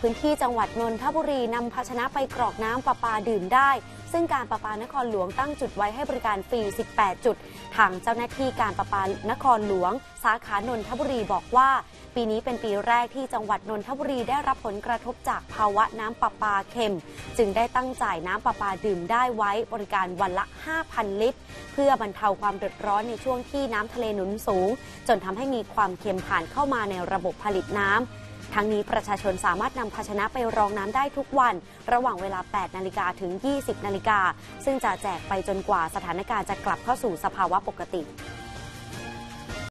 พื้นที่จังหวัดนนทบุรีนำภาชนะไปกรอกน้ำประปาดื่มได้ ซึ่งการประปานครหลวงตั้งจุดไว้ให้บริการฟรี 18 จุด ทางเจ้าหน้าที่การประปานครหลวง สาขานนทบุรีบอกว่า ปีนี้เป็นปีแรกที่จังหวัดนนทบุรีได้รับผลกระทบจากภาวะน้ำประปาเค็ม จึงได้ตั้งจ่ายน้ำประปาดื่มได้ไว้บริการวันละ 5,000 ลิตร เพื่อบรรเทาความเดือดร้อนในช่วงที่น้ำทะเลหนุนสูง จนทำให้มีความเค็มผ่านเข้ามาในระบบผลิตน้ำ ทั้งนี้ประชาชนสามารถนำภาชนะไปรองน้ำได้ทุกวัน ระหว่างเวลา 8 นาฬิกาถึง 20 นาฬิกา ซึ่งจะแจกไปจนกว่าสถานการณ์จะกลับเข้าสู่สภาวะปกติ